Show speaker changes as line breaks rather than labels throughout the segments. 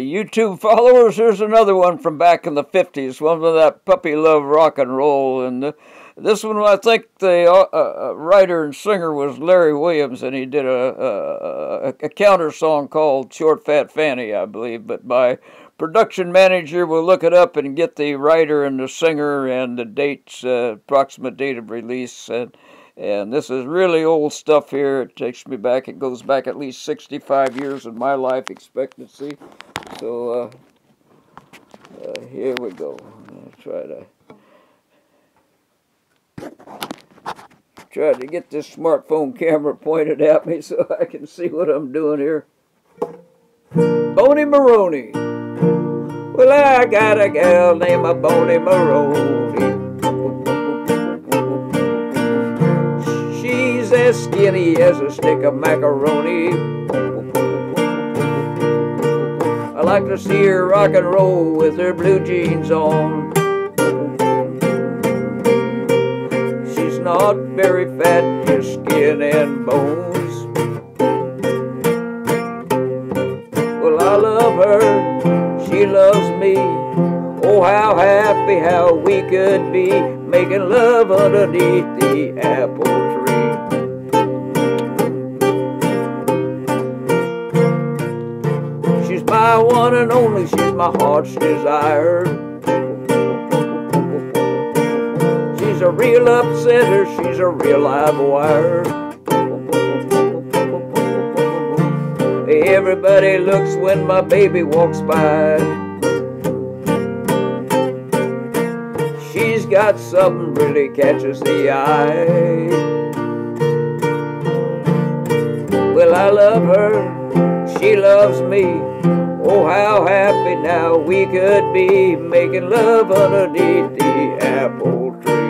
YouTube followers, here's another one from back in the 50s, one with that puppy love rock and roll. And uh, this one, I think the uh, uh, writer and singer was Larry Williams, and he did a, a, a counter song called Short Fat Fanny, I believe. But my production manager will look it up and get the writer and the singer and the dates, uh, approximate date of release. And, and this is really old stuff here. It takes me back, it goes back at least 65 years in my life expectancy. So uh, uh, here we go. Try to try to get this smartphone camera pointed at me so I can see what I'm doing here. Boney Moronie. Well, I got a gal named a Boney Moronie. She's as skinny as a stick of macaroni. Like to see her rock and roll with her blue jeans on. She's not very fat, just skin and bones. Well, I love her, she loves me. Oh, how happy how we could be making love underneath the apple tree. My one and only, she's my heart's desire. She's a real upsetter, she's a real live wire. Everybody looks when my baby walks by. She's got something really catches the eye. Well, I love her, she loves me. Oh, how happy now we could be making love underneath the apple tree.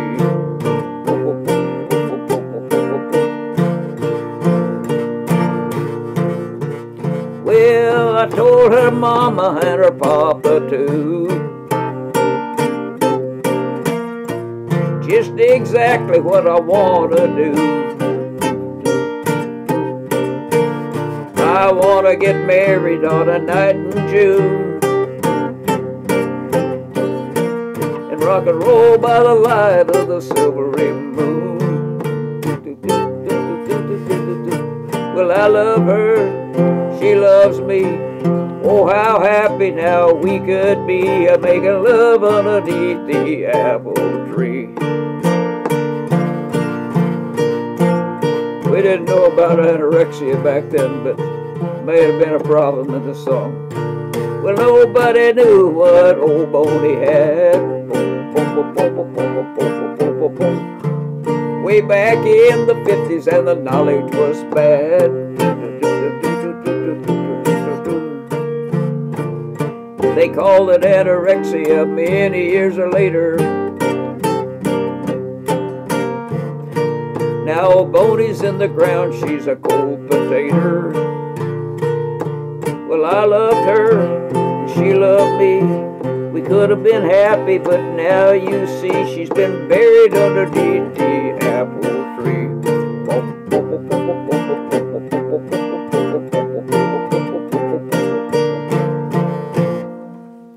Well, I told her mama and her papa too. Just exactly what I want to do. I want to get married on a night in June and rock and roll by the light of the silvery moon. Well, I love her, she loves me. Oh, how happy now we could be making love underneath the apple tree. We didn't know about anorexia back then, but may have been a problem in the song. Well, nobody knew what old Boney had. Way back in the 50s, and the knowledge was bad. They called it anorexia many years later. Now Boney's in the ground, she's a cold potato. Well, I loved her, and she loved me. We could have been happy, but now you see she's been buried underneath the apple tree.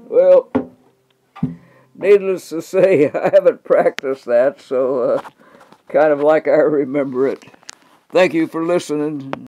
Well, needless to say, I haven't practiced that, so uh, kind of like I remember it. Thank you for listening.